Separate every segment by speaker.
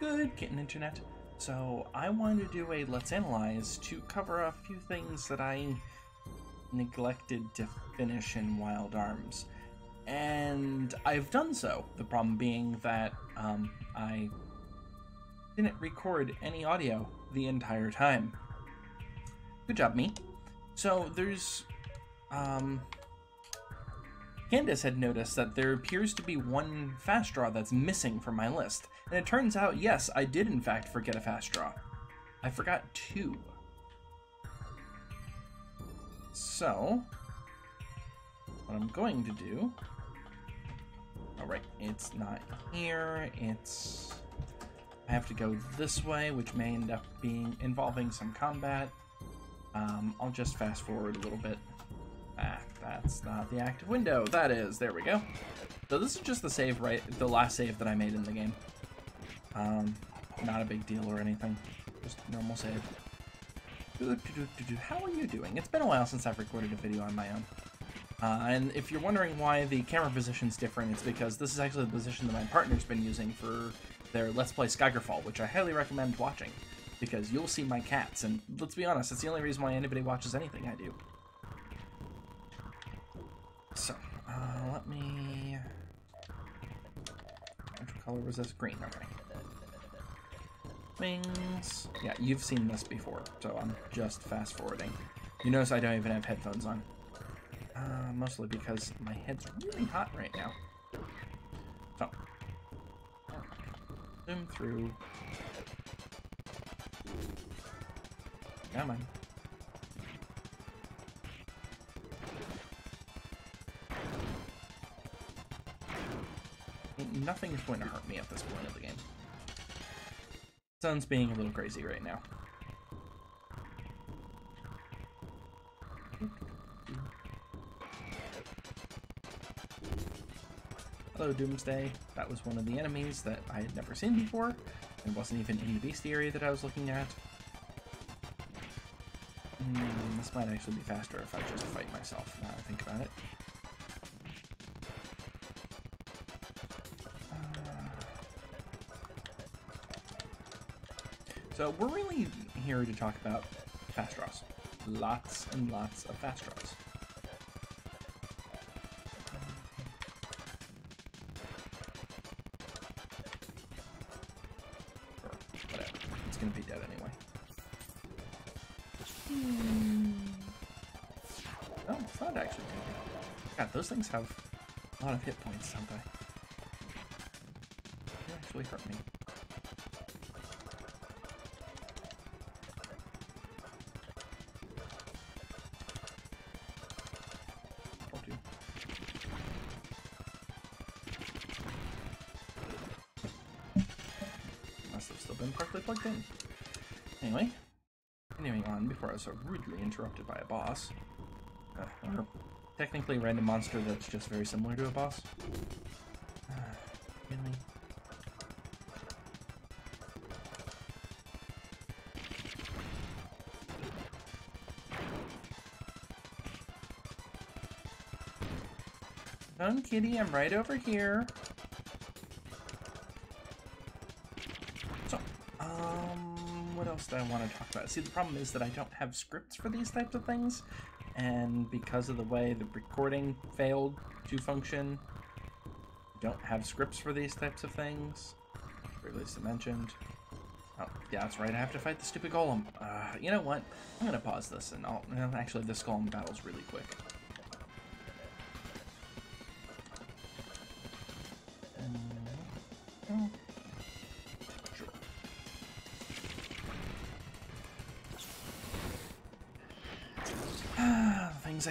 Speaker 1: Good kitten internet. So I wanted to do a Let's Analyze to cover a few things that I neglected to finish in Wild Arms. And I've done so. The problem being that um, I didn't record any audio the entire time. Good job, me. So there's um, Candace had noticed that there appears to be one fast draw that's missing from my list. And it turns out, yes, I did in fact forget a fast draw. I forgot two. So, what I'm going to do... Alright, it's not here, it's... I have to go this way, which may end up being involving some combat. Um, I'll just fast forward a little bit. Ah, that's not the active window. That is. There we go. So this is just the save, right? The last save that I made in the game. Um, not a big deal or anything. Just normal save. How are you doing? It's been a while since I've recorded a video on my own. Uh, and if you're wondering why the camera position's different, it's because this is actually the position that my partner's been using for their Let's Play Skygerfall, which I highly recommend watching, because you'll see my cats, and let's be honest, that's the only reason why anybody watches anything I do. So, uh, let me... Which color was this? Green, okay. Wings. Yeah, you've seen this before, so I'm just fast forwarding. You notice I don't even have headphones on. Uh, mostly because my head's really hot right now. So, zoom through. Come on. Nothing is going to hurt me at this point of the game. Sun's being a little crazy right now. Hello, Doomsday. That was one of the enemies that I had never seen before, and wasn't even in the bestiary that I was looking at. Mm, this might actually be faster if I just fight myself, now I think about it. So we're really here to talk about fast draws. Lots and lots of fast draws. It's gonna be dead anyway. Oh, it's actually God, those things have a lot of hit points, don't they? They actually hurt me. Plugged in. Anyway, continuing on before I was so rudely interrupted by a boss. Uh, or technically a random monster that's just very similar to a boss. Uh, really? Done, kitty, I'm right over here. Talk about. See, the problem is that I don't have scripts for these types of things, and because of the way the recording failed to function, don't have scripts for these types of things. At least I mentioned. Oh, yeah, that's right. I have to fight the stupid golem. Uh, you know what? I'm gonna pause this, and I'll. Actually, this golem battle's really quick.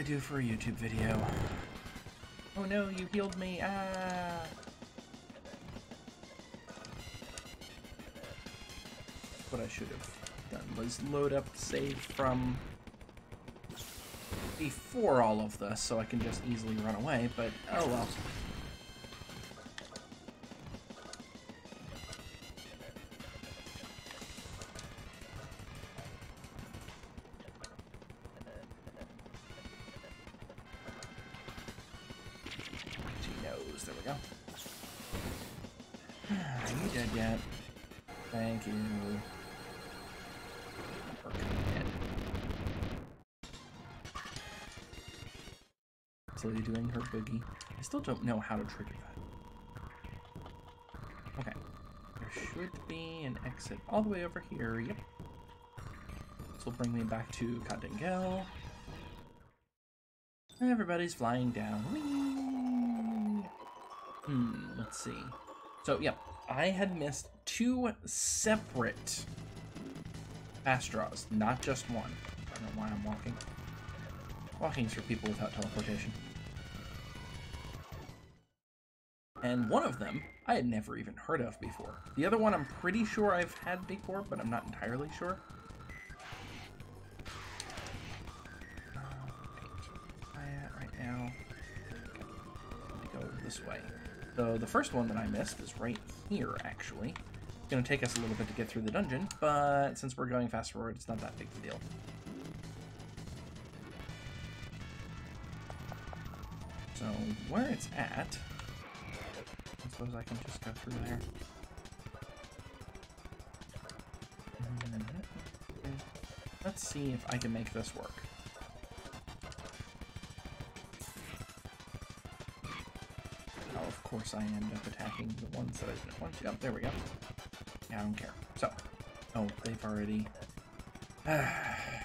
Speaker 1: Do for a YouTube video. Oh no, you healed me. Ah. What I should have done was load up the save from before all of this so I can just easily run away, but oh well. Boogie. I still don't know how to trigger that. Okay. There should be an exit all the way over here. Yep. This will bring me back to Ka-Dingel. Everybody's flying down. Hmm, let's see. So, yep, I had missed two separate fast draws, not just one. I don't know why I'm walking. Walking's for people without teleportation. And one of them I had never even heard of before. The other one I'm pretty sure I've had before, but I'm not entirely sure. Uh, uh, right now. go this way. So the first one that I missed is right here, actually. It's going to take us a little bit to get through the dungeon, but since we're going fast forward, it's not that big of a deal. So where it's at, suppose I can just go through there. Let's see if I can make this work. Oh, of course I end up attacking the ones that I didn't want to. Yep, there we go. Yeah, I don't care. So, oh, they've already...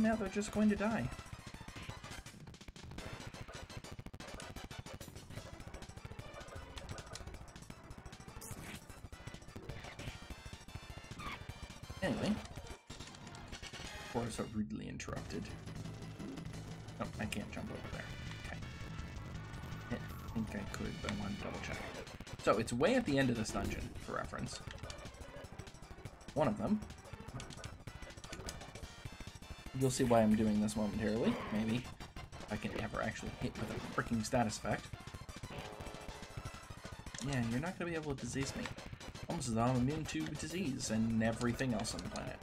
Speaker 1: And now they're just going to die. Anyway. Of course, so rudely interrupted. Oh, I can't jump over there. Okay. I think I could, but I want to double check. So, it's way at the end of this dungeon, for reference. One of them You'll see why I'm doing this momentarily. Maybe. If I can ever actually hit with a freaking status effect. Yeah, you're not going to be able to disease me. Almost as though I'm immune to disease and everything else on the planet.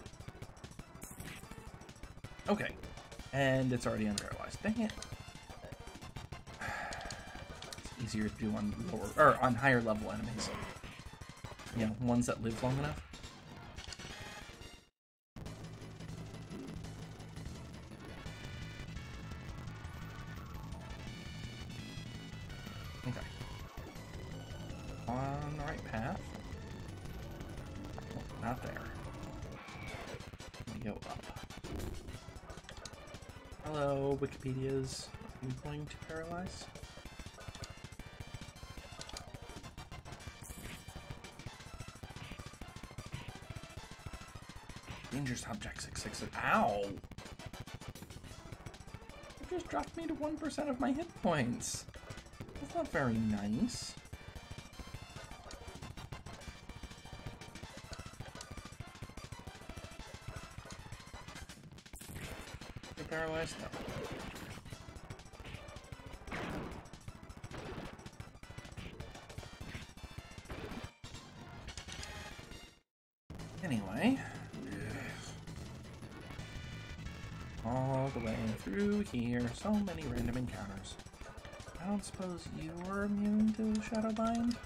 Speaker 1: Okay. And it's already unparalyzed. Dang it. It's easier to do on lower or on higher level enemies. You know, ones that live long enough. Wikipedia's I'm going to paralyze. Dangerous object 666. Ow! It just dropped me to 1% of my hit points. Not very nice. You're paralyzed? No. Anyway. All the way through here. So many random encounters. I don't suppose you are immune to Shadowbind?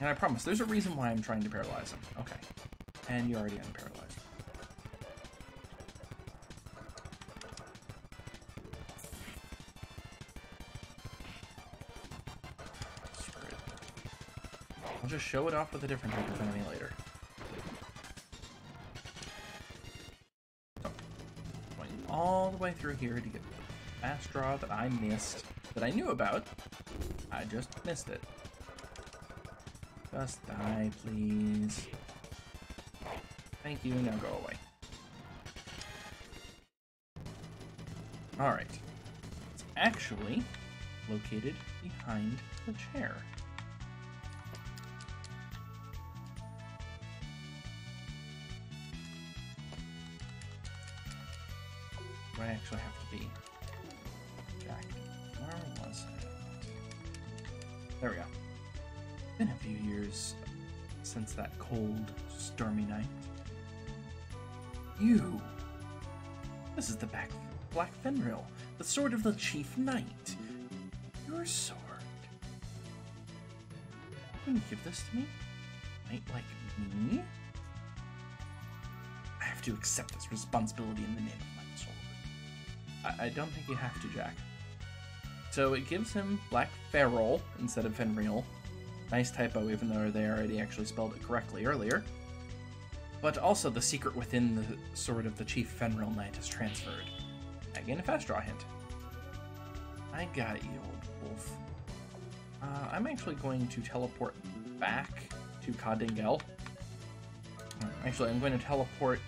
Speaker 1: And I promise, there's a reason why I'm trying to paralyze him. Okay. And you're already unparalyzed. I'll just show it off with a different type of enemy later. All the way through here to get the fast draw that I missed, that I knew about. I just missed it. Just die, please. Thank you, now go away. Alright. It's actually located behind the chair. I actually have to be. Jack, where was it? There we go. Been a few years since that cold, Stormy Night. You! This is the back, Black Fenrir, the sword of the Chief Knight. Your sword. You give this to me? Knight like me? I have to accept this responsibility in the name. I, don't think you have to, Jack. So it gives him Black Ferrol instead of Fenrir. Nice typo, even though they already actually spelled it correctly earlier. But also the secret within the sword of the Chief Fenrir Knight is transferred. I Again, a fast draw hint. I got you, old wolf. Uh, I'm actually going to teleport back to Kadingel. Actually, I'm going to teleport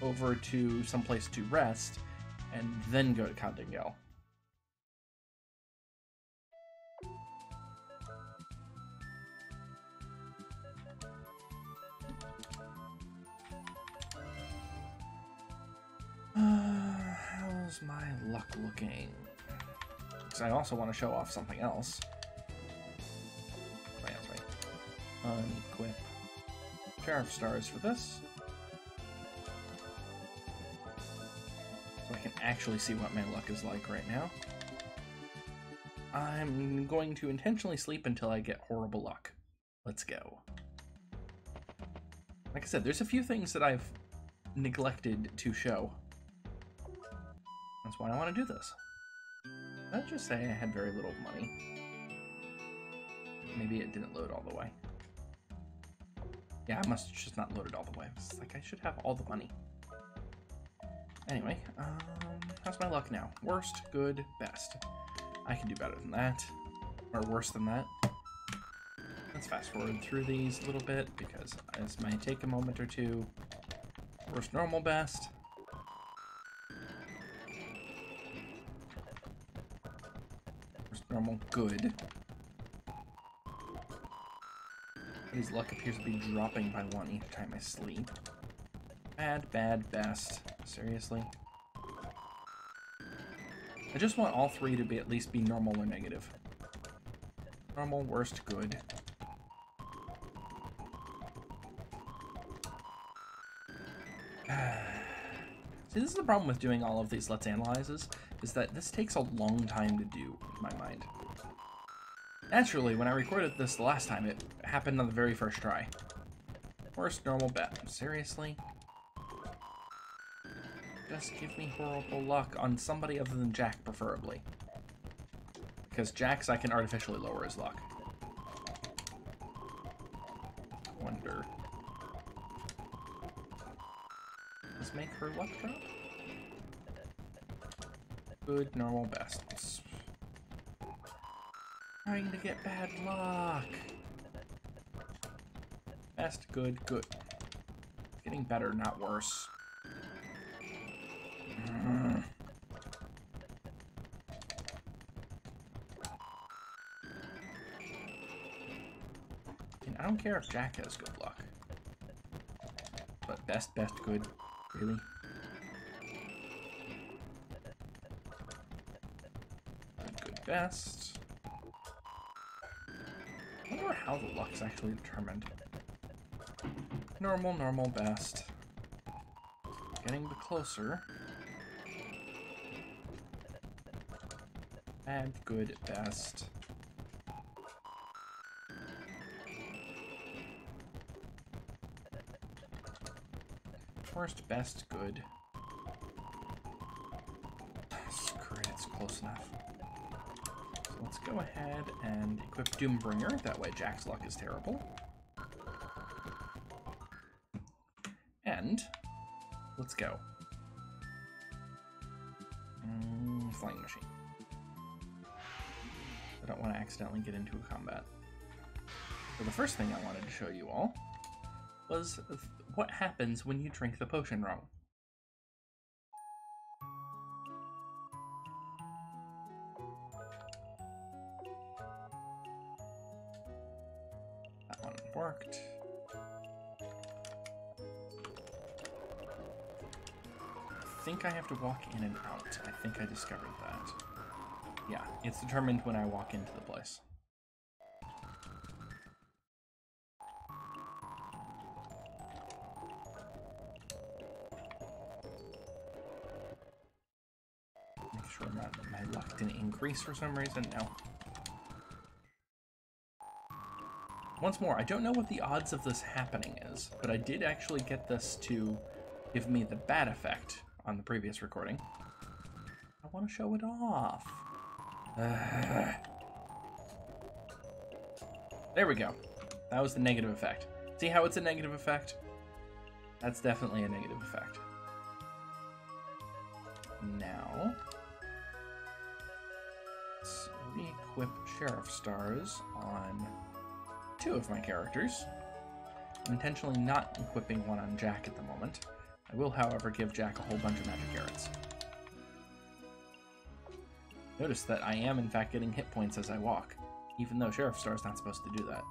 Speaker 1: over to someplace to rest, and then go to Kadingel. Uh, how's my luck looking? Because I also want to show off something else. Right, that's right. Unequip Sheriff Stars for this. Actually see what my luck is like right now. I'm going to intentionally sleep until I get horrible luck. Let's go. Like I said, there's a few things that I've neglected to show. That's why I want to do this. Let's just say I had very little money. Maybe it didn't load all the way. Yeah, I must just not load it all the way. It's like I should have all the money. Anyway, um, how's my luck now? Worst, good, best. I can do better than that. Or worse than that. Let's fast forward through these a little bit because this might take a moment or two. Worst, normal, best. Worst, normal, good. His luck appears to be dropping by one each time I sleep. Bad, bad, best. Seriously? I just want all three to be at least be normal or negative. Normal, worst, good. See, this is the problem with doing all of these Let's Analyzes, is that this takes a long time to do, in my mind. Naturally, when I recorded this the last time, it happened on the very first try. Worst normal bet. Seriously? Just give me horrible luck on somebody other than Jack, preferably. Because Jack's, I can artificially lower his luck. Wonder. Let's make her luck drop? Good, normal, best. Trying to get bad luck. Best, good, good. Getting better, not worse. Care if Jack has good luck. But best, best, good. Really? Good, good, best. I wonder how the luck's actually determined. Normal, normal, best. Getting the closer. And good, best. Worst, best, good. Screw it, it's close enough. So let's go ahead and equip Doombringer. That way Jack's luck is terrible. And let's go. Mm, flying machine. I don't want to accidentally get into a combat. So the first thing I wanted to show you all was what happens when you drink the potion wrong. That one worked. I think I have to walk in and out. I think I discovered that. Yeah, it's determined when I walk into the place. For some reason. No. Once more, I don't know what the odds of this happening is, but I did actually get this to give me the bad effect on the previous recording. I want to show it off. Uh, there we go. That was the negative effect. See how it's a negative effect? That's definitely a negative effect. Now, re-equip Sheriff Stars on two of my characters. I'm intentionally not equipping one on Jack at the moment. I will, however, give Jack a whole bunch of magic carrots. Notice that I am, in fact, getting hit points as I walk, even though Sheriff Star is not supposed to do that.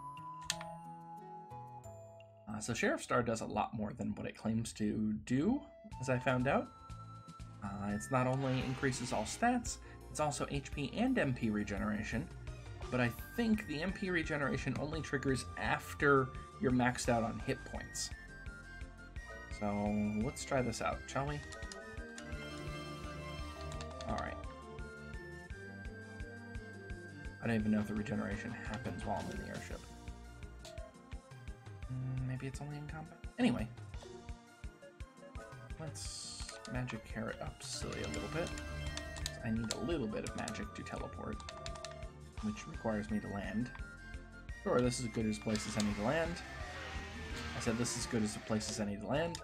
Speaker 1: Uh, so Sheriff Star does a lot more than what it claims to do, as I found out. Uh, it's not only increases all stats, it's also HP and MP regeneration, but I think the MP regeneration only triggers after you're maxed out on hit points. So let's try this out, shall we? Alright. I don't even know if the regeneration happens while I'm in the airship. Mm, maybe it's only in combat? Anyway. Let's magic carrot up silly a little bit. I need a little bit of magic to teleport which requires me to land. Sure, this is as good as place as any to land. I said this is as good as a place as any to land.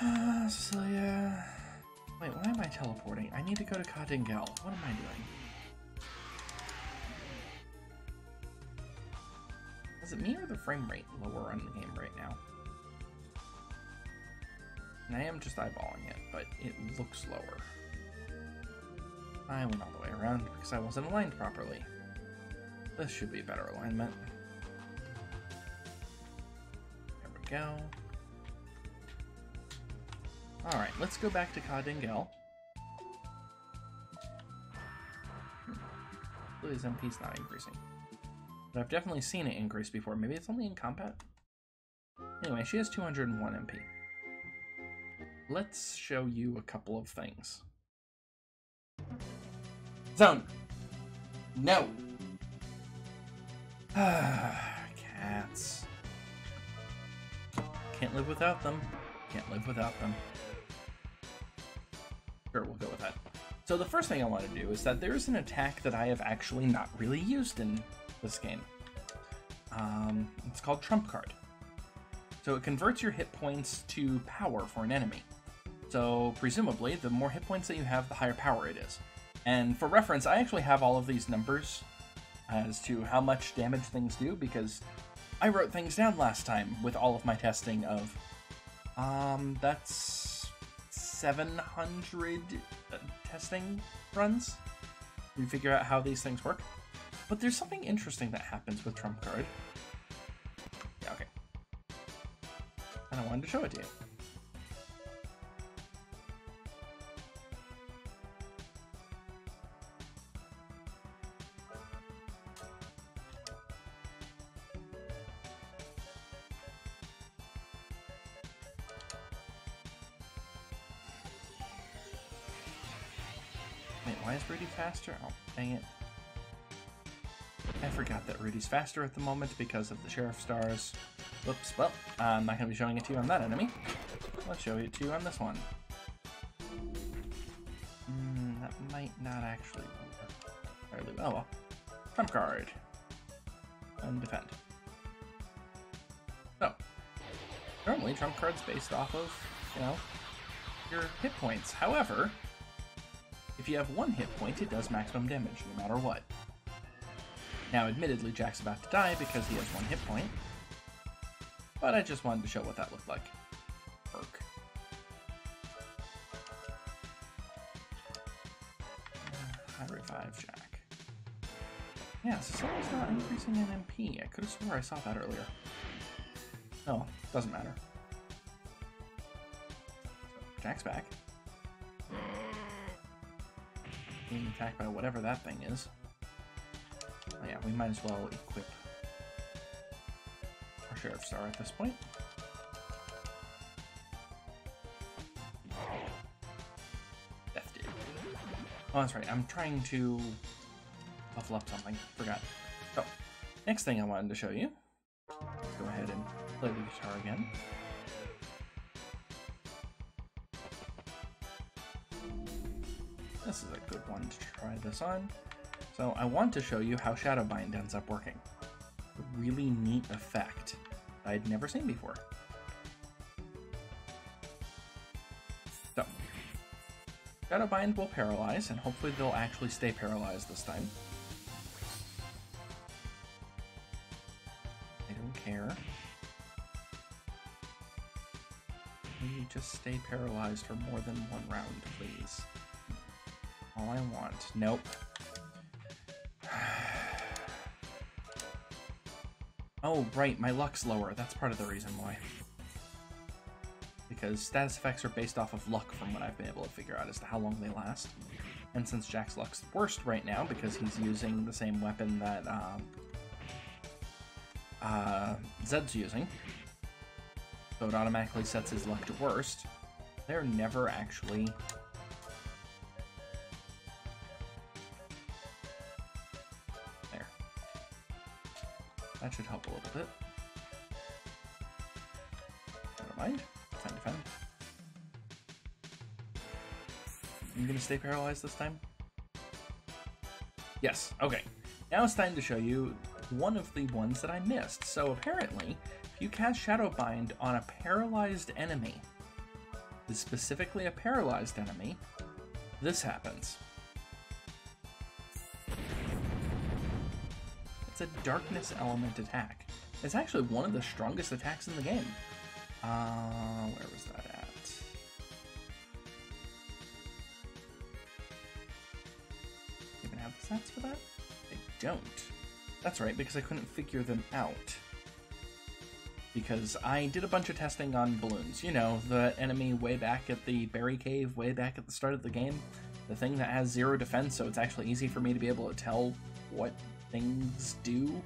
Speaker 1: Ah, Cecilia... Wait, why am I teleporting? I need to go to Ka Dingel. What am I doing? Is it me or the frame rate lower on the game right now? And I am just eyeballing it, but it looks lower. I went all the way around because I wasn't aligned properly. This should be a better alignment. There we go. Alright, let's go back to Ka Dingel. Hmm. His MP's not increasing. But I've definitely seen it increase before. Maybe it's only in combat? Anyway, she has 201 MP. Let's show you a couple of things. Zoan. No. Cats. Can't live without them. Can't live without them. Sure, we'll go with that. So the first thing I want to do is that there's an attack that I have actually not really used in this game. Um, it's called Trump Card. So it converts your hit points to power for an enemy. So presumably, the more hit points that you have, the higher power it is. And for reference, I actually have all of these numbers as to how much damage things do because I wrote things down last time with all of my testing of, um, that's 700 uh, testing runs. We figure out how these things work. But there's something interesting that happens with Trump Card. Yeah, okay. And I wanted to show it to you. Faster? Oh, dang it. I forgot that Rudy's faster at the moment because of the Sheriff Stars. Whoops, well, I'm not going to be showing it to you on that enemy. Let's show it to you on this one. Mm, that might not actually work fairly well. Trump card. And defend. So, normally trump card's based off of, you know, your hit points. However, if you have one hit point, it does maximum damage, no matter what. Now, admittedly, Jack's about to die because he has one hit point, but I just wanted to show what that looked like. Perk. I revive Jack. Yeah, so someone's not increasing in MP. I could have swore I saw that earlier. Oh, doesn't matter. Jack's back attacked by whatever that thing is. Oh yeah, we might as well equip our Sheriff Star at this point. Death Oh, that's right. I'm trying to level up something. Forgot. So, next thing I wanted to show you. Go ahead and play the guitar again. This is a good one to try this on. So I want to show you how Shadowbind ends up working. A really neat effect I'd never seen before. So, Shadowbind will paralyze, and hopefully they'll actually stay paralyzed this time. I don't care. Can you just stay paralyzed for more than one round, please? All I want. Nope. oh, right, my luck's lower. That's part of the reason why. Because status effects are based off of luck from what I've been able to figure out as to how long they last. And since Jack's luck's worst right now because he's using the same weapon that um, uh, Zed's using, so it automatically sets his luck to worst, they're never actually That should help a little bit. Never mind. To defend. You gonna stay paralyzed this time? Yes, okay. Now it's time to show you one of the ones that I missed. So apparently, if you cast Shadowbind on a paralyzed enemy, specifically a paralyzed enemy, this happens. It's a darkness element attack. It's actually one of the strongest attacks in the game. Uh, where was that at? Even have the stats for that? I don't. That's right, because I couldn't figure them out. Because I did a bunch of testing on balloons. You know, the enemy way back at the berry cave, way back at the start of the game. The thing that has zero defense, so it's actually easy for me to be able to tell what things do.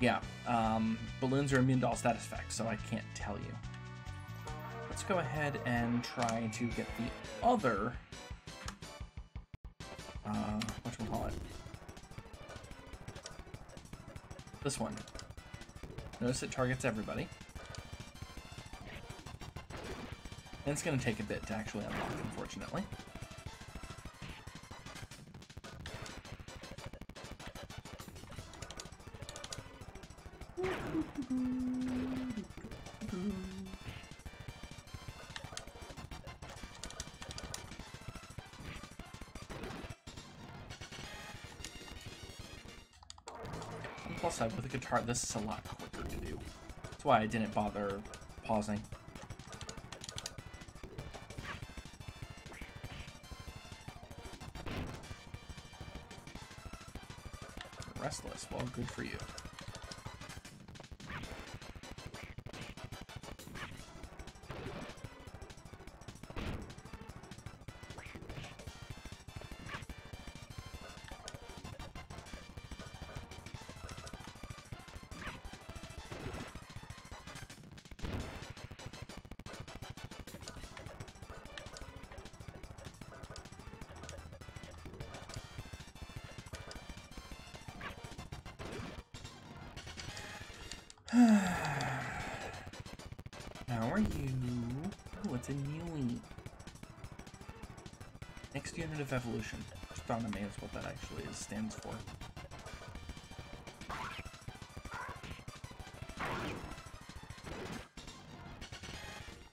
Speaker 1: Yeah, um, balloons are immune to all status effects, so I can't tell you. Let's go ahead and try to get the other, uh, whatchamacallit? This one. Notice it targets everybody. And it's going to take a bit to actually unlock, unfortunately. Guitar, this is a lot quicker to do. That's why I didn't bother pausing. Restless, well, good for you. Of evolution. Astronomy is what that actually is, stands for.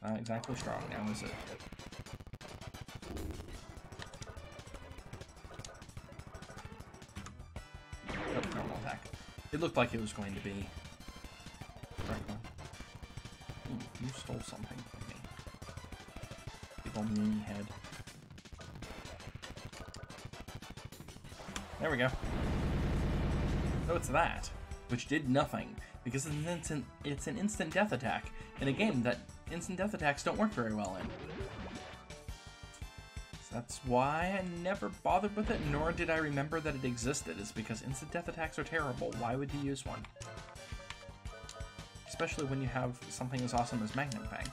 Speaker 1: Not exactly strong now, is it? Nope, normal attack. It looked like it was going to be you stole something from me. Big old meanie head. There we go. So it's that, which did nothing, because it's an instant, it's an instant death attack in a game that instant death attacks don't work very well in. So that's why I never bothered with it, nor did I remember that it existed, is because instant death attacks are terrible. Why would you use one? especially when you have something as awesome as Magnum Fang.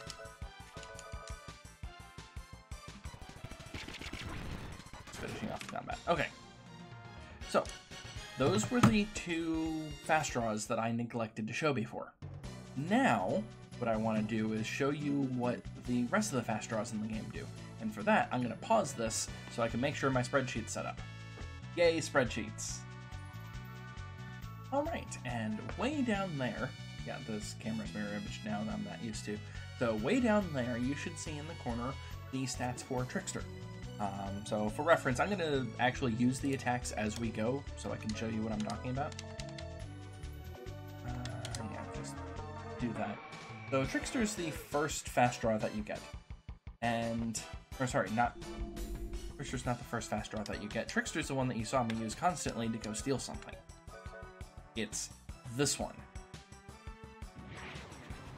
Speaker 1: Finishing off the combat. Okay. So, those were the two fast draws that I neglected to show before. Now, what I want to do is show you what the rest of the fast draws in the game do. And for that, I'm going to pause this so I can make sure my spreadsheet's set up. Yay, spreadsheets! Alright, and way down there, yeah, this camera's mirror image now that I'm not used to. So way down there, you should see in the corner the stats for Trickster. Um, so for reference, I'm going to actually use the attacks as we go so I can show you what I'm talking about. Uh, yeah, just do that. So Trickster is the first fast draw that you get. And, or sorry, not, Trickster's not the first fast draw that you get. Trickster's the one that you saw me use constantly to go steal something. It's this one.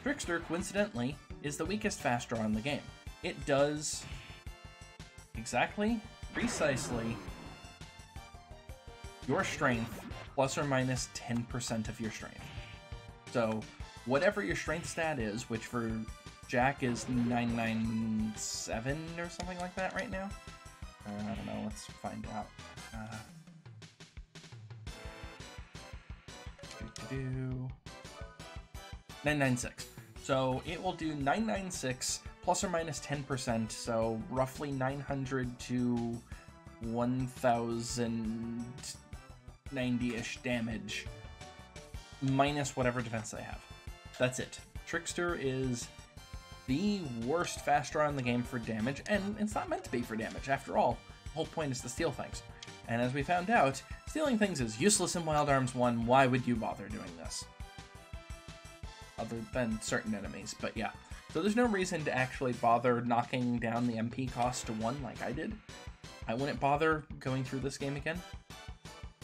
Speaker 1: Trickster, coincidentally, is the weakest fast draw in the game. It does exactly, precisely, your strength plus or minus 10% of your strength. So, whatever your strength stat is, which for Jack is 997 or something like that right now. Uh, I don't know, let's find out. Uh, 996. So it will do 996 plus or minus 10%, so roughly 900 to 1090-ish damage, minus whatever defense they have. That's it. Trickster is the worst fast draw in the game for damage, and it's not meant to be for damage. After all, the whole point is to steal things. And as we found out, stealing things is useless in Wild Arms 1. Why would you bother doing this? Other than certain enemies, but yeah. So there's no reason to actually bother knocking down the MP cost to 1 like I did. I wouldn't bother going through this game again.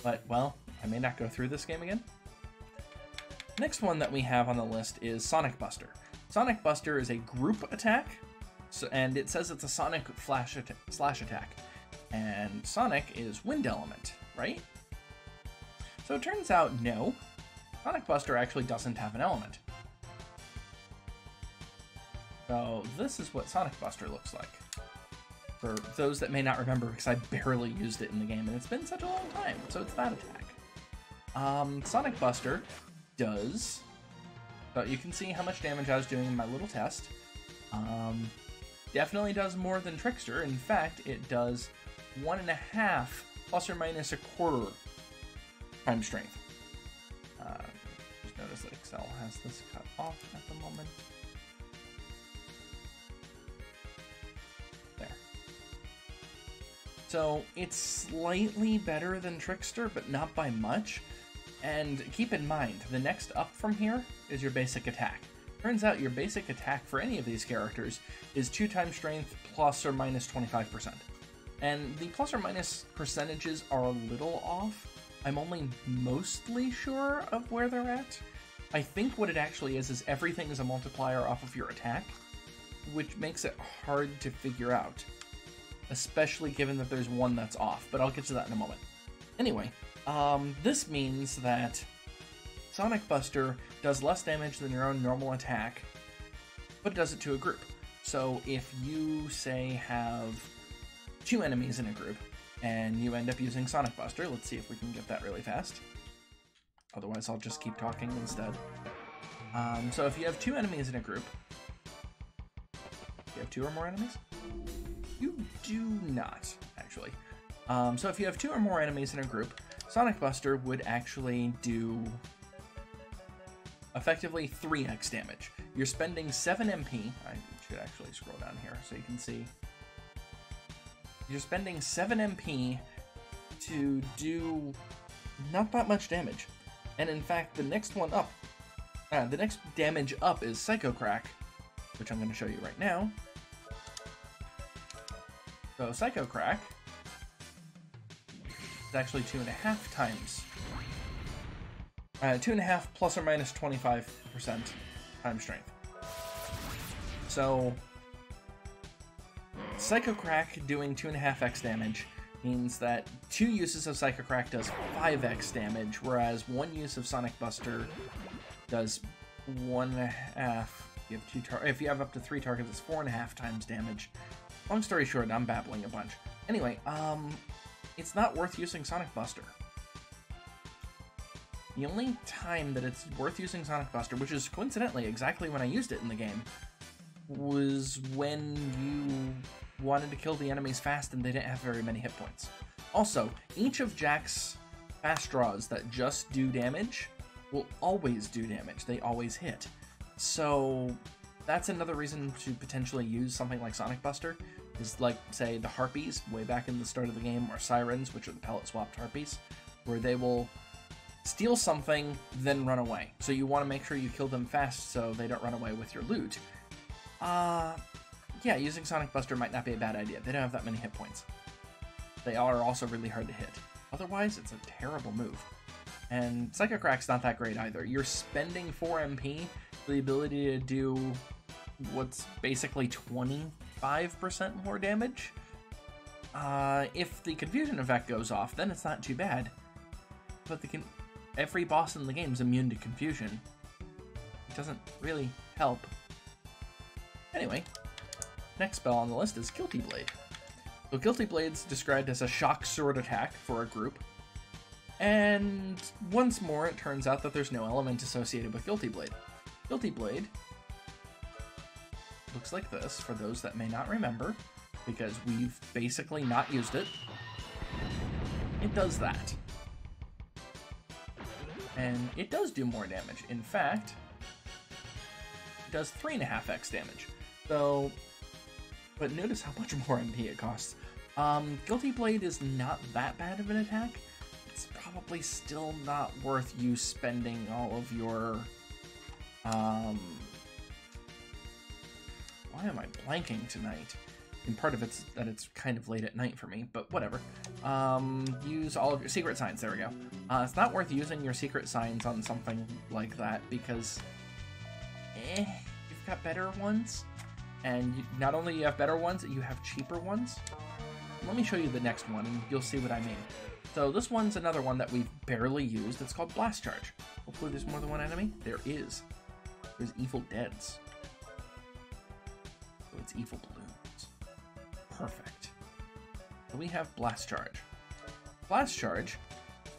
Speaker 1: But, well, I may not go through this game again. Next one that we have on the list is Sonic Buster. Sonic Buster is a group attack, so, and it says it's a Sonic flash at slash attack. And Sonic is Wind Element, right? So it turns out, no. Sonic Buster actually doesn't have an element. So this is what Sonic Buster looks like. For those that may not remember, because I barely used it in the game, and it's been such a long time, so it's that attack. Um, Sonic Buster does... But you can see how much damage I was doing in my little test. Um, definitely does more than Trickster. In fact, it does one and a half plus or minus a quarter time strength. Uh, just notice that Excel has this cut off at the moment. So it's slightly better than Trickster, but not by much. And keep in mind, the next up from here is your basic attack. Turns out your basic attack for any of these characters is 2 times strength plus or minus 25%. And the plus or minus percentages are a little off. I'm only mostly sure of where they're at. I think what it actually is is everything is a multiplier off of your attack, which makes it hard to figure out. Especially given that there's one that's off, but I'll get to that in a moment. Anyway, um, this means that Sonic Buster does less damage than your own normal attack, but does it to a group. So if you, say, have two enemies in a group, and you end up using Sonic Buster, let's see if we can get that really fast. Otherwise, I'll just keep talking instead. Um, so if you have two enemies in a group, you have two or more enemies? You do not, actually. Um, so if you have two or more enemies in a group, Sonic Buster would actually do effectively 3x damage. You're spending 7 MP. I should actually scroll down here so you can see. You're spending 7 MP to do not that much damage. And in fact, the next one up, uh, the next damage up is Psycho Crack, which I'm going to show you right now. So Psycho Crack is actually two and a half times uh, two and a half plus or minus 25% time strength. So, Psycho Crack doing two and a half X damage means that two uses of Psycho Crack does 5x damage, whereas one use of Sonic Buster does one and a half. You have two if you have up to three targets, it's four and a half times damage. Long story short, I'm babbling a bunch. Anyway, um, it's not worth using Sonic Buster. The only time that it's worth using Sonic Buster, which is coincidentally exactly when I used it in the game, was when you wanted to kill the enemies fast and they didn't have very many hit points. Also, each of Jack's fast draws that just do damage will always do damage. They always hit. So that's another reason to potentially use something like Sonic Buster, is like, say, the Harpies way back in the start of the game, or Sirens, which are the palette swapped Harpies, where they will steal something, then run away. So you want to make sure you kill them fast so they don't run away with your loot. Uh, yeah, using Sonic Buster might not be a bad idea. They don't have that many hit points. They are also really hard to hit. Otherwise, it's a terrible move. And Psycho Crack's not that great either. You're spending 4 MP for the ability to do what's basically 25% more damage. Uh, if the confusion effect goes off, then it's not too bad. But the every boss in the game is immune to confusion. It doesn't really help. Anyway, next spell on the list is Guilty Blade. So Guilty Blade's described as a shock sword attack for a group. And once more, it turns out that there's no element associated with Guilty Blade. Guilty Blade looks like this, for those that may not remember, because we've basically not used it. It does that and it does do more damage. In fact, it does 3.5x damage. So, but notice how much more MP it costs. Um, Guilty Blade is not that bad of an attack. It's probably still not worth you spending all of your, um, why am I blanking tonight? and part of it's that it's kind of late at night for me, but whatever. Um, use all of your secret signs. There we go. Uh, it's not worth using your secret signs on something like that because, eh, you've got better ones, and you, not only you have better ones, you have cheaper ones. Let me show you the next one, and you'll see what I mean. So this one's another one that we've barely used. It's called Blast Charge. Hopefully there's more than one enemy. There is. There's Evil Deads. It's Evil balloons. Perfect. So we have Blast Charge. Blast Charge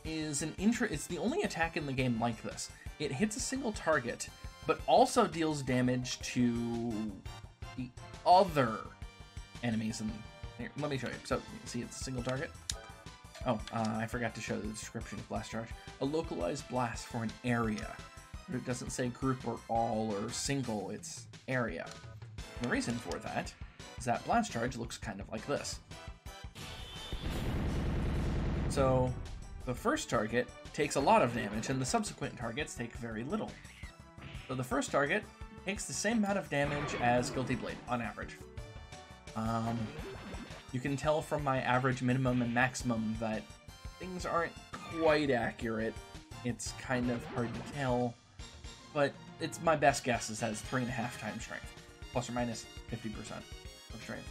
Speaker 1: is an intro. It's the only attack in the game like this. It hits a single target, but also deals damage to the other enemies. And here, let me show you. So, you see, it's a single target. Oh, uh, I forgot to show the description of Blast Charge. A localized blast for an area. It doesn't say group or all or single, it's area. The reason for that is that blast charge looks kind of like this. So the first target takes a lot of damage and the subsequent targets take very little. So the first target takes the same amount of damage as Guilty Blade on average. Um, you can tell from my average, minimum, and maximum that things aren't quite accurate. It's kind of hard to tell, but it's my best guess is that it's three and a half times strength, plus or minus 50% of strength.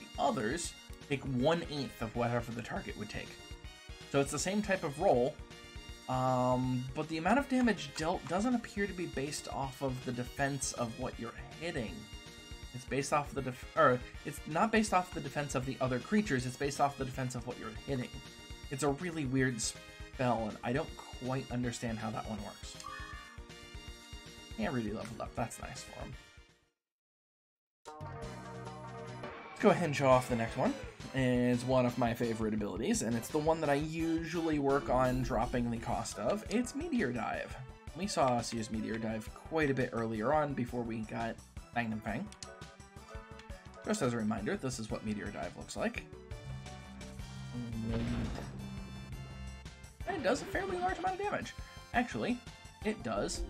Speaker 1: The others take one eighth of whatever the target would take. So it's the same type of roll, um, but the amount of damage dealt doesn't appear to be based off of the defense of what you're hitting. It's based off the def- or it's not based off the defense of the other creatures. It's based off the defense of what you're hitting. It's a really weird spell, and I don't quite understand how that one works. Yeah, really leveled up. That's nice for him go ahead and show off the next one. It's one of my favorite abilities, and it's the one that I usually work on dropping the cost of. It's Meteor Dive. We saw us use Meteor Dive quite a bit earlier on before we got Magnum Fang. Just as a reminder, this is what Meteor Dive looks like. And it does a fairly large amount of damage. Actually, it does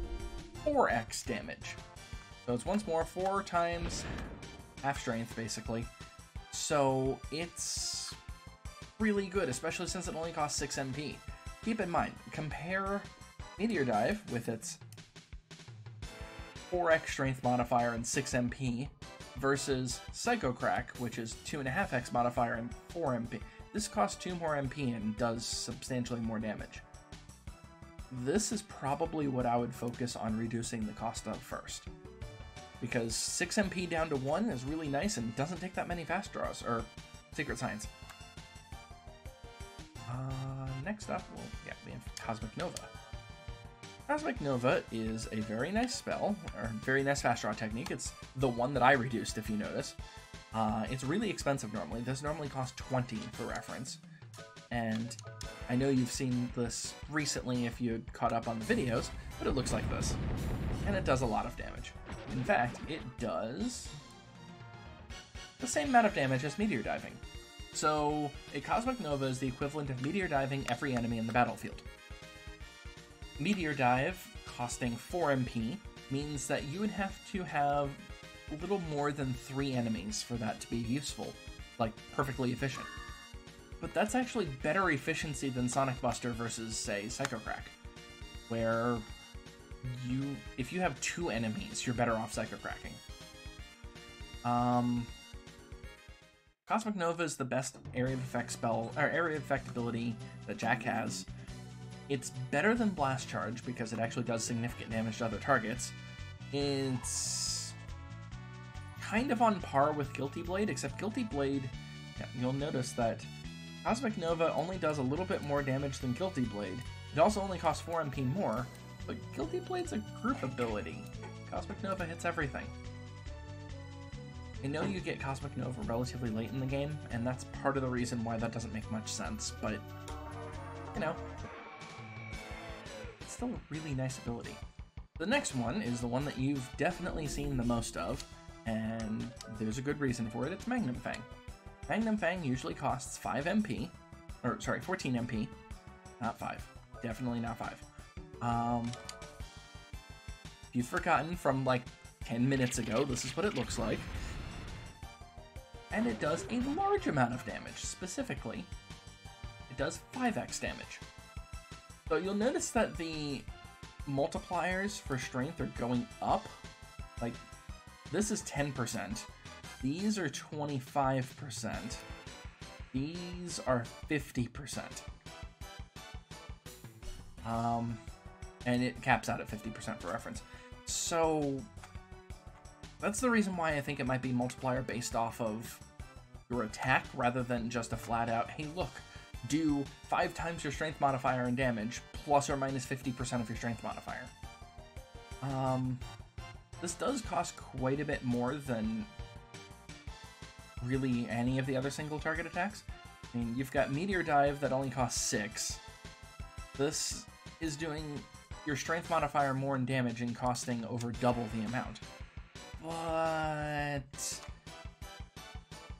Speaker 1: 4x damage. It's once more 4 times half strength, basically. So it's really good, especially since it only costs 6 MP. Keep in mind, compare Meteor Dive with its 4x strength modifier and 6 MP versus Psycho Crack, which is 2.5x modifier and 4 MP. This costs 2 more MP and does substantially more damage. This is probably what I would focus on reducing the cost of first because 6 MP down to 1 is really nice and doesn't take that many fast draws, or secret signs. next up, well, yeah, we have Cosmic Nova. Cosmic Nova is a very nice spell, or very nice fast draw technique. It's the one that I reduced, if you notice. Uh, it's really expensive normally. This normally costs 20 for reference. And I know you've seen this recently if you caught up on the videos, but it looks like this. And it does a lot of damage. In fact, it does the same amount of damage as Meteor Diving. So, a Cosmic Nova is the equivalent of Meteor Diving every enemy in the battlefield. Meteor Dive, costing 4 MP, means that you would have to have a little more than 3 enemies for that to be useful, like perfectly efficient. But that's actually better efficiency than Sonic Buster versus, say, Psycho Crack, where you, if you have two enemies, you're better off Psycho Cracking. Um, Cosmic Nova is the best area of effect spell, or area of effect ability that Jack has. It's better than Blast Charge because it actually does significant damage to other targets. It's kind of on par with Guilty Blade, except Guilty Blade, you'll notice that Cosmic Nova only does a little bit more damage than Guilty Blade. It also only costs 4 MP more, but Guilty Blade's a group ability. Cosmic Nova hits everything. I know you get Cosmic Nova relatively late in the game, and that's part of the reason why that doesn't make much sense, but, you know, it's still a really nice ability. The next one is the one that you've definitely seen the most of, and there's a good reason for it, it's Magnum Fang. Magnum Fang usually costs 5 MP, or sorry, 14 MP, not 5. Definitely not 5. Um, if you've forgotten from like 10 minutes ago, this is what it looks like and it does a large amount of damage. Specifically, it does 5x damage. So you'll notice that the multipliers for strength are going up. Like, this is 10%. These are 25%. These are 50%. Um, and it caps out at 50% for reference. So that's the reason why I think it might be multiplier based off of your attack rather than just a flat out, hey look, do 5 times your strength modifier and damage, plus or minus 50% of your strength modifier. Um, this does cost quite a bit more than really any of the other single target attacks. I mean, you've got Meteor Dive that only costs 6. This is doing your strength modifier more in damage and costing over double the amount. But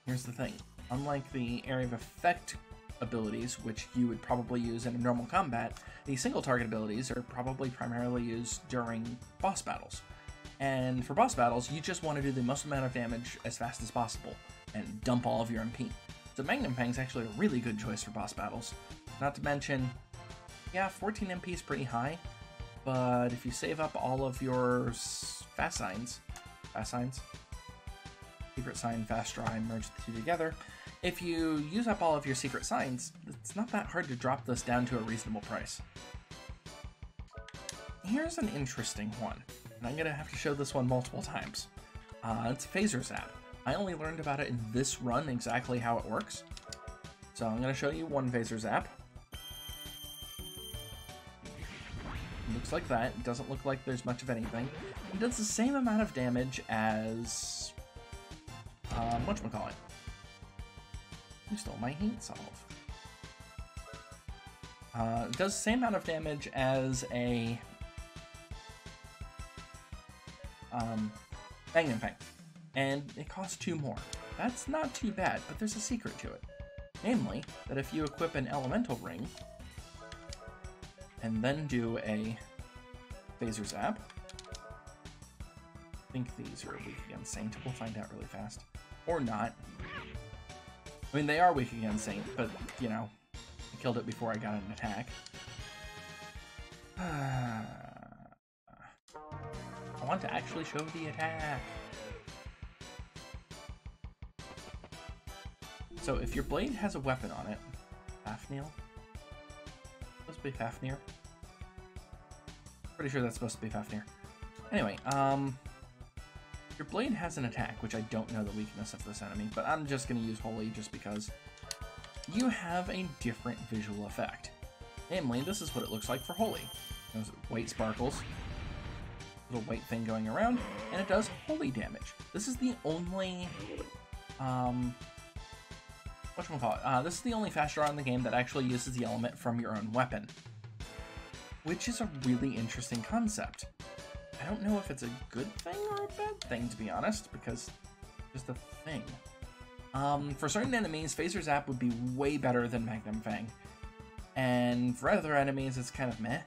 Speaker 1: here's the thing. Unlike the area of effect abilities, which you would probably use in a normal combat, the single target abilities are probably primarily used during boss battles. And for boss battles, you just want to do the most amount of damage as fast as possible and dump all of your MP. So Magnum Fang is actually a really good choice for boss battles. Not to mention, yeah, 14 MP is pretty high, but if you save up all of your fast signs, fast signs. Secret sign, fast draw, and merge the two together. If you use up all of your secret signs, it's not that hard to drop this down to a reasonable price. Here's an interesting one, and I'm gonna have to show this one multiple times. Uh, it's Phaser's Zap. I only learned about it in this run exactly how it works. So I'm gonna show you one Phaser's Zap. Looks like that. It doesn't look like there's much of anything. It does the same amount of damage as... Uh, whatchamacallit? You stole my heat solve. Uh, it does the same amount of damage as a... Um, Magnum Fang. And it costs two more. That's not too bad, but there's a secret to it. Namely, that if you equip an Elemental Ring, and then do a Phaser Zap. I think these are weak against Saint. We'll find out really fast. Or not. I mean, they are weak against Saint, but, you know, I killed it before I got an attack. I want to actually show the attack. So if your blade has a weapon on it, Fafnir, supposed to be Fafnir. Pretty sure that's supposed to be Fafnir. Anyway, um, your blade has an attack, which I don't know the weakness of this enemy, but I'm just going to use Holy just because you have a different visual effect. Namely, this is what it looks like for Holy. There's white sparkles, little white thing going around, and it does Holy damage. This is the only, um, whatchamacallit, uh, this is the only fast draw in the game that actually uses the element from your own weapon. Which is a really interesting concept. I don't know if it's a good thing or a bad thing, to be honest, because just a thing. Um, for certain enemies, Phaser Zap would be way better than Magnum Fang. And for other enemies, it's kind of meh.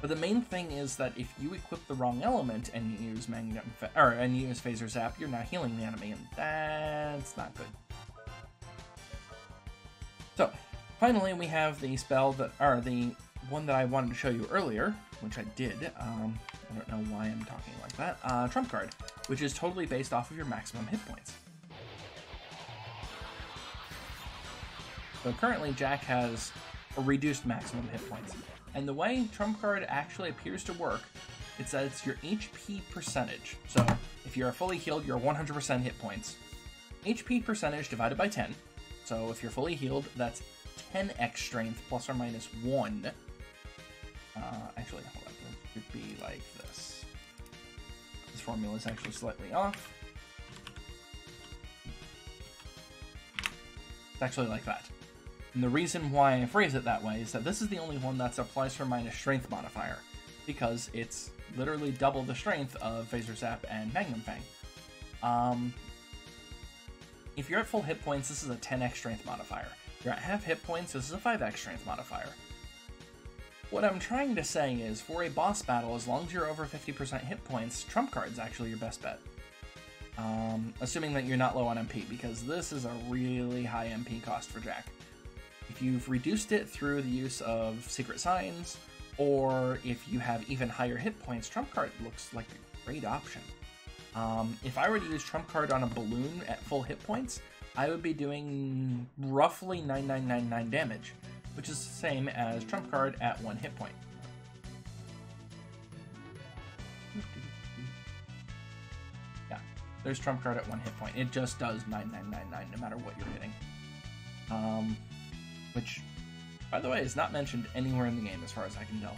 Speaker 1: But the main thing is that if you equip the wrong element and you use Magnum or and you use Phaser Zap, you're not healing the enemy, and that's not good. Finally, we have the spell that, or the one that I wanted to show you earlier, which I did. Um, I don't know why I'm talking like that. Uh, Trump card, which is totally based off of your maximum hit points. So currently, Jack has a reduced maximum hit points. And the way Trump card actually appears to work, it's that it's your HP percentage. So if you're fully healed, you're 100% hit points. HP percentage divided by 10. So if you're fully healed, that's 10x strength plus or minus 1. Uh, actually, hold on. It should be like this. This formula is actually slightly off. It's actually like that. And the reason why I phrase it that way is that this is the only one that applies for minus strength modifier, because it's literally double the strength of Phaser Zap and Magnum Fang. Um, if you're at full hit points, this is a 10x strength modifier. You're at half hit points, this is a 5x strength modifier. What I'm trying to say is, for a boss battle, as long as you're over 50% hit points, Trump Card's actually your best bet. Um, assuming that you're not low on MP, because this is a really high MP cost for Jack. If you've reduced it through the use of Secret Signs, or if you have even higher hit points, Trump Card looks like a great option. Um, if I were to use Trump Card on a balloon at full hit points, I would be doing roughly 9999 damage, which is the same as Trump Card at one hit point. Yeah, there's Trump Card at one hit point. It just does 9999 no matter what you're hitting. Um, which, by the way, is not mentioned anywhere in the game as far as I can tell.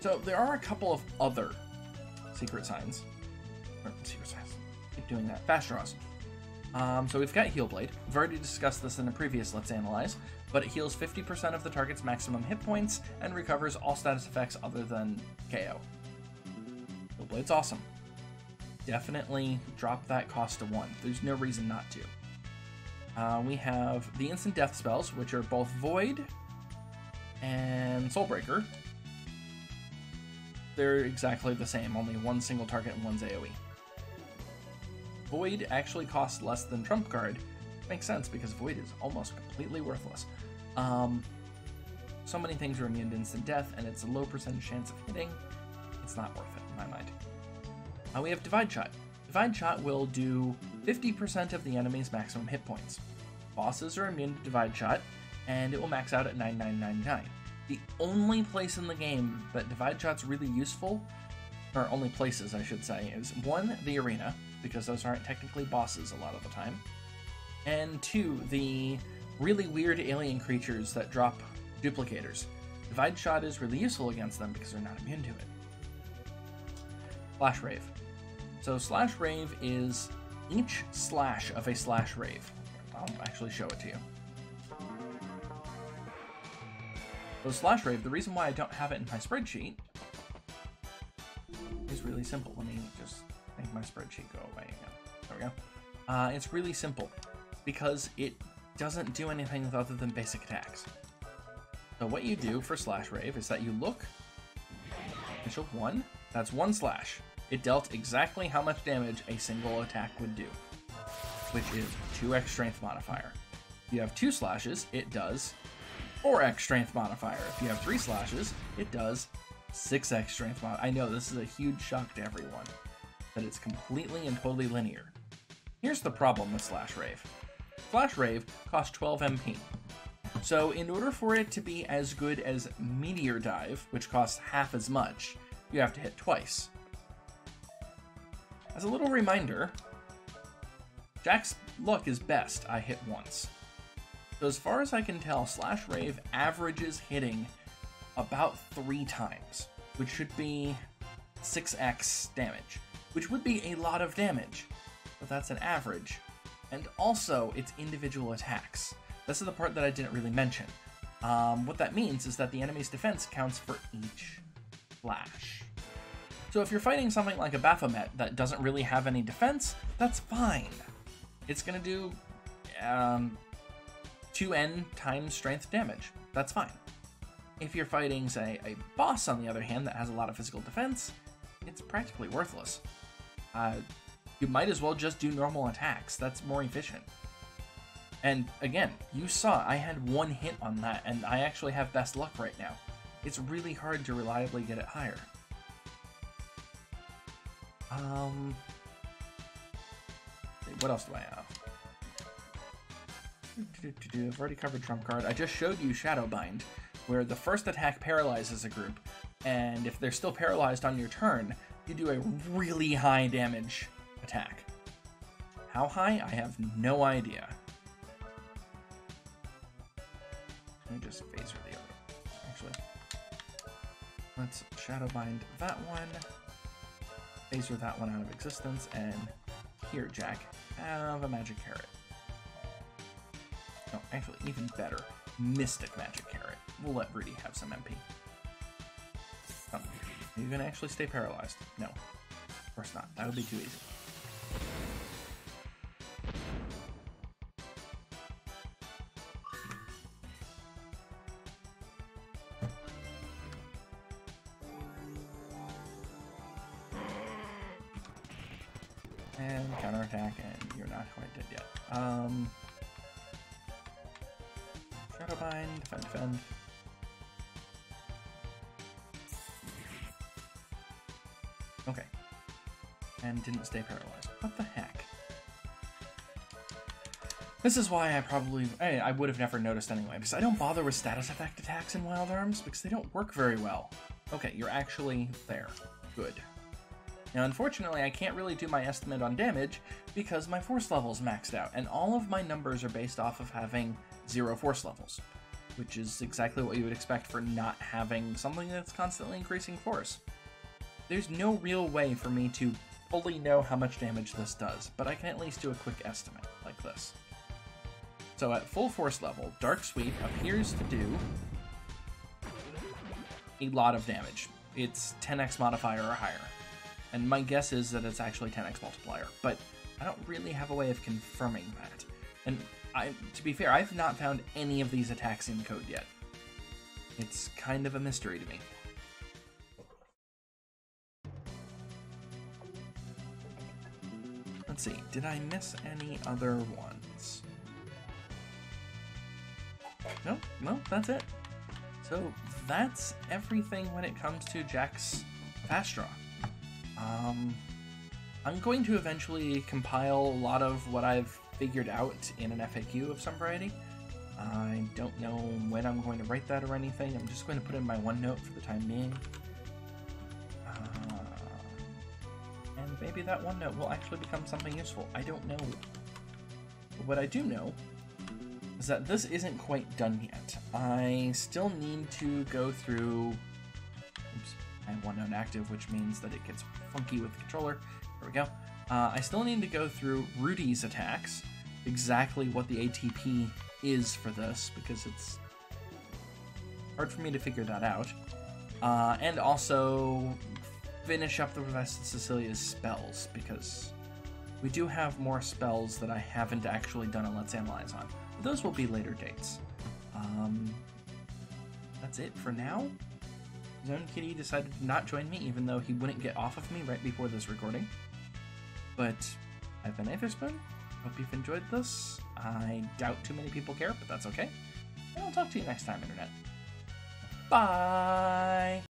Speaker 1: So there are a couple of other secret signs. Or secret signs. Keep doing that. Fast draws. Um, so we've got Heal Blade. We've already discussed this in a previous Let's Analyze, but it heals 50% of the target's maximum hit points and recovers all status effects other than KO. Heal Blade's awesome. Definitely drop that cost to 1. There's no reason not to. Uh, we have the instant death spells, which are both Void and Soulbreaker. They're exactly the same, only one single target and one's AoE. Void actually costs less than Trump Card. Makes sense because Void is almost completely worthless. Um, so many things are immune to instant death, and it's a low percentage chance of hitting. It's not worth it in my mind. Uh, we have Divide Shot. Divide Shot will do 50% of the enemy's maximum hit points. Bosses are immune to Divide Shot, and it will max out at 9999. The only place in the game that Divide Shot's really useful, or only places I should say, is one, the arena, because those aren't technically bosses a lot of the time, and two, the really weird alien creatures that drop duplicators. Divide Shot is really useful against them because they're not immune to it. Slash Rave. So Slash Rave is each slash of a Slash Rave. I'll actually show it to you. So Slash Rave, the reason why I don't have it in my spreadsheet is really simple. Let me just make my spreadsheet go away again. There we go. Uh, it's really simple because it doesn't do anything other than basic attacks. So what you do for Slash Rave is that you look, initial one, that's one slash. It dealt exactly how much damage a single attack would do, which is 2x strength modifier. If you have two slashes, it does 4x strength modifier. If you have three slashes, it does 6x strength modifier. I know this is a huge shock to everyone, that it's completely and totally linear. Here's the problem with Slash Rave. Slash Rave costs 12 MP. So in order for it to be as good as Meteor Dive, which costs half as much, you have to hit twice. As a little reminder, Jack's luck is best I hit once. So as far as I can tell, Slash Rave averages hitting about three times, which should be 6x damage, which would be a lot of damage, but that's an average. And also, it's individual attacks. This is the part that I didn't really mention. Um, what that means is that the enemy's defense counts for each flash. So if you're fighting something like a Baphomet that doesn't really have any defense, that's fine. It's gonna do um, 2n times strength damage. That's fine. If you're fighting, say, a boss, on the other hand, that has a lot of physical defense, it's practically worthless. Uh, you might as well just do normal attacks. That's more efficient. And again, you saw I had one hit on that, and I actually have best luck right now. It's really hard to reliably get it higher. Um, what else do I have? I've already covered Trump Card. I just showed you Shadowbind, where the first attack paralyzes a group, and if they're still paralyzed on your turn, you do a really high damage attack. How high? I have no idea. Let me just phaser the other. Actually, let's Shadowbind that one, phaser that one out of existence, and here, Jack, have a magic carrot. No, actually, even better, Mystic Magic Carrot. We'll let Rudy have some MP. Oh, are you gonna actually stay paralyzed? No. Of course not. That would be too easy. And didn't stay paralyzed. What the heck? This is why I probably, I, I would have never noticed anyway, because I don't bother with status effect attacks in Wild Arms, because they don't work very well. Okay, you're actually there. Good. Now, unfortunately, I can't really do my estimate on damage because my force level's maxed out, and all of my numbers are based off of having zero force levels, which is exactly what you would expect for not having something that's constantly increasing force. There's no real way for me to fully know how much damage this does, but I can at least do a quick estimate, like this. So at full force level, Dark Sweep appears to do a lot of damage. It's 10x modifier or higher. And my guess is that it's actually 10x multiplier, but I don't really have a way of confirming that. And I, to be fair, I've not found any of these attacks in code yet. It's kind of a mystery to me. Let's see, did I miss any other ones? No, no, that's it. So that's everything when it comes to Jack's fast draw. Um, I'm going to eventually compile a lot of what I've figured out in an FAQ of some variety. I don't know when I'm going to write that or anything. I'm just going to put in my OneNote for the time being. Maybe that OneNote will actually become something useful. I don't know. But what I do know is that this isn't quite done yet. I still need to go through... Oops, I have OneNote active, which means that it gets funky with the controller. There we go. Uh, I still need to go through Rudy's attacks, exactly what the ATP is for this, because it's hard for me to figure that out. Uh, and also finish up the rest of Cecilia's spells, because we do have more spells that I haven't actually done a Let's Analyze on. But those will be later dates. Um, that's it for now. Zoan Kitty decided not to not join me, even though he wouldn't get off of me right before this recording. But I've been Aetherspoon. Hope you've enjoyed this. I doubt too many people care, but that's okay. And I'll talk to you next time, Internet. Bye!